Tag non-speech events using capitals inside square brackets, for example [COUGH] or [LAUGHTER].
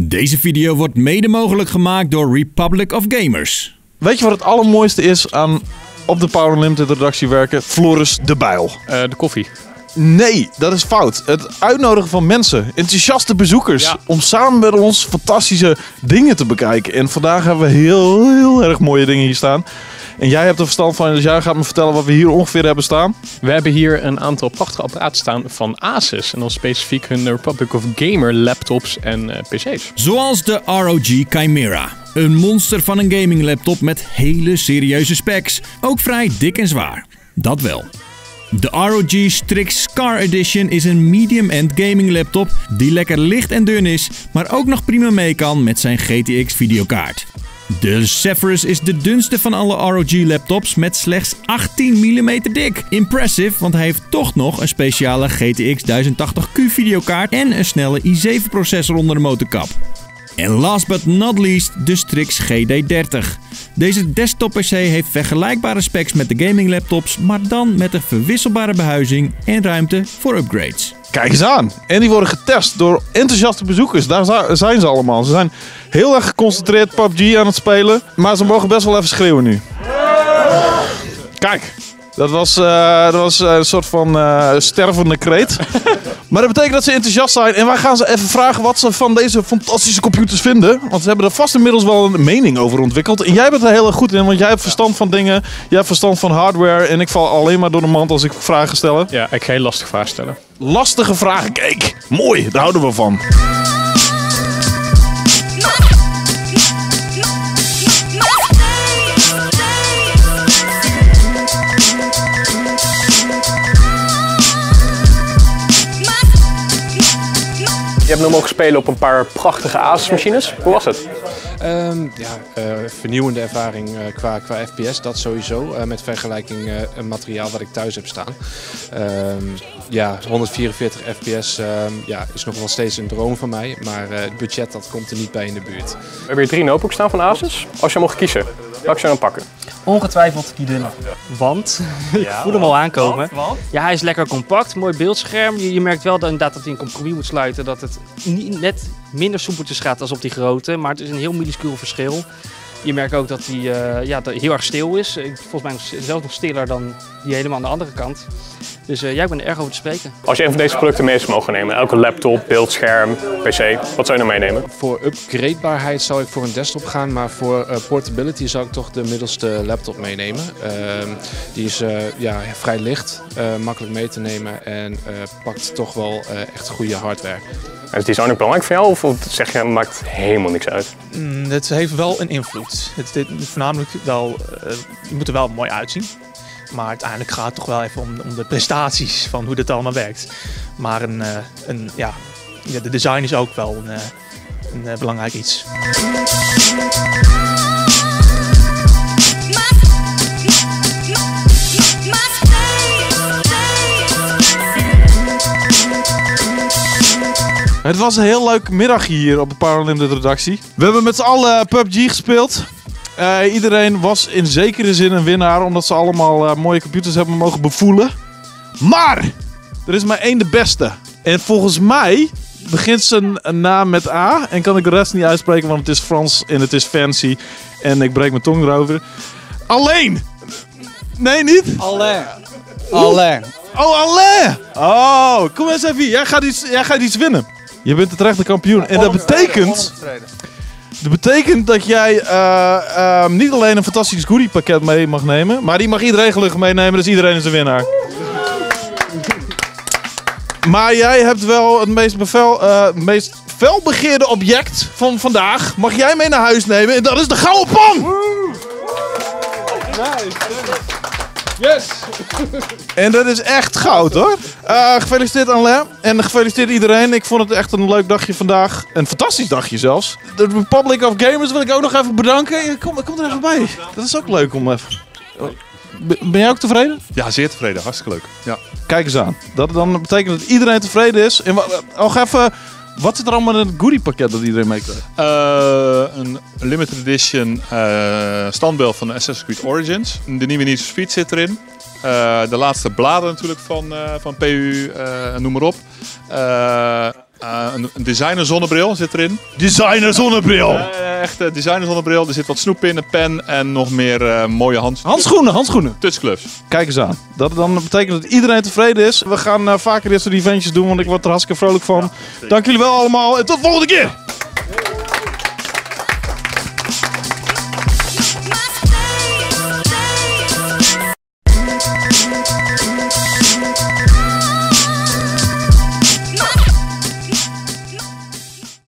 Deze video wordt mede mogelijk gemaakt door Republic of Gamers. Weet je wat het allermooiste is aan op de Power Unlimited redactie werken? Floris de Bijl. Eh, de koffie. Nee, dat is fout. Het uitnodigen van mensen, enthousiaste bezoekers, Ja. om samen met ons fantastische dingen te bekijken. En vandaag hebben we heel, heel erg mooie dingen hier staan. En jij hebt er verstand van, dus jij gaat me vertellen wat we hier ongeveer hebben staan. We hebben hier een aantal prachtige apparaten staan van Asus. En dan specifiek hun Republic of Gamer laptops en eh, PC's. Zoals de ROG Chimera. Een monster van een gaming laptop met hele serieuze specs. Ook vrij dik en zwaar. Dat wel. De ROG Strix Scar Edition is een medium-end gaming laptop die lekker licht en dun is, maar ook nog prima mee kan met zijn GTX videokaart. De Zephyrus is de dunste van alle ROG laptops met slechts 18 mm dik. Impressive, want hij heeft toch nog een speciale GTX 1080Q videokaart en een snelle i7 processor onder de motorkap. En last but not least de Strix GD30. Deze desktop PC heeft vergelijkbare specs met de gaming laptops, maar dan met een verwisselbare behuizing en ruimte voor upgrades. Kijk eens aan. En die worden getest door enthousiaste bezoekers. Daar zijn ze allemaal. Ze zijn heel erg geconcentreerd PUBG aan het spelen. Maar ze mogen best wel even schreeuwen nu. Kijk. Dat was, eh, dat was eh, een soort van eh, stervende kreet. [LAUGHS] maar dat betekent dat ze enthousiast zijn. En wij gaan ze even vragen wat ze van deze fantastische computers vinden. Want ze hebben er vast inmiddels wel een mening over ontwikkeld. En jij bent er heel erg goed in. Want jij hebt verstand van dingen. Jij hebt verstand van hardware. En ik val alleen maar door de mand als ik vragen stel. Ja, ik ga heel lastig vraag stellen. Lastige vragen. Kijk, mooi, daar houden we van. Je hebt nog mogen spelen op een paar prachtige Asus machines. Hoe was het? Ehm, ja, eh, vernieuwende ervaring eh, qua, qua FPS, dat sowieso. eh, met vergelijking een materiaal wat ik thuis heb staan. Ehm, ja, 144 FPS ehm, ja, is nog wel steeds een droom van mij. Maar het budget dat komt er niet bij in de buurt. We hebben hier drie notebooks staan van Asus. Als je mocht kiezen, welke zou je dan pakken? Ongetwijfeld die dunne. Want, [LAUGHS] ik voel hem al aankomen. Ja, hij is lekker compact, mooi beeldscherm. Je, je merkt wel dat, inderdaad dat hij een compromis moet sluiten. Dat het niet, net minder soepeltjes gaat als op die grote. Maar het is een heel minuscuul verschil. Je merkt ook dat hij eh, ja, dat heel erg stil is. Ik- Volgens mij zelfs nog stiller dan die helemaal aan de andere kant. Dus eh, ja, ik ben er erg over te spreken. Als je een van deze producten mee zou mogen nemen, elke laptop, beeldscherm, PC, wat zou je dan meenemen? Voor upgradebaarheid zou ik voor een desktop gaan. Maar voor eh, portability zou ik toch de middelste laptop meenemen. Ehm, die is eh, ja, vrij licht, eh, makkelijk mee te nemen. En eh, pakt toch wel eh, echt goede hardware. En is design ook belangrijk voor jou of zeg je, maakt helemaal niks uit? Mm, Het heeft wel een invloed. Het, dit, voornamelijk wel, je moet er wel mooi uitzien. Maar uiteindelijk gaat het toch wel even om, de prestaties van hoe dit allemaal werkt. Maar een, eh, een, ja, de design is ook wel een, eh, een eh, belangrijk iets. Het was een heel leuk middagje hier op de Paralympic redactie. We hebben met z'n allen PUBG gespeeld. Eh, iedereen was in zekere zin een winnaar, omdat ze allemaal eh, mooie computers hebben mogen bevoelen. Maar er is maar één de beste. En volgens mij begint zijn naam met A. En kan ik de rest niet uitspreken, want het is Frans en het is fancy. En ik breek mijn tong erover. Alleen! Nee, niet? Alain. Alain. Oh, Alain! Oh, kom eens even hier. Jij gaat iets, jij gaat iets winnen. Je bent de terechte kampioen. En dat betekent, dat betekent dat jij eh, ehm, niet alleen een fantastisch goodie pakket mee mag nemen, maar die mag iedereen gelukkig meenemen, dus iedereen is een winnaar. Maar jij hebt wel het meest, bevel, het meest felbegeerde object van vandaag. Mag jij mee naar huis nemen en dat is de gouden pan! En dat is echt goud hoor. Eh, gefeliciteerd Alain. En gefeliciteerd iedereen. Ik vond het echt een leuk dagje vandaag. Een fantastisch dagje zelfs. De Republic of Gamers wil ik ook nog even bedanken. Kom, kom er even bij. Dat is ook leuk om even... Ben jij ook tevreden? Ja, zeer tevreden. Hartstikke leuk. Ja. Kijk eens aan. Dat dan betekent dat iedereen tevreden is. En nog even... Wat zit er allemaal in het goodie pakket dat iedereen meekrijgt? Eh, een limited edition eh, standbeeld van Assassin's Creed Origins. De nieuwe Need for Speed zit erin. Eh, de laatste bladen natuurlijk van, eh, van PU, eh, noem maar op. Eh, Eh, een, een designer zonnebril zit erin. Designer zonnebril. Echt designer zonnebril. Er zit wat snoep in, een pen en nog meer eh, mooie hands Handschoenen, handschoenen. touchgloves. Kijk eens aan. Dat dan betekent dat iedereen tevreden is. We gaan eh, vaker dit soort eventjes doen, want ik word er hartstikke vrolijk van. Dank jullie wel allemaal en tot de volgende keer.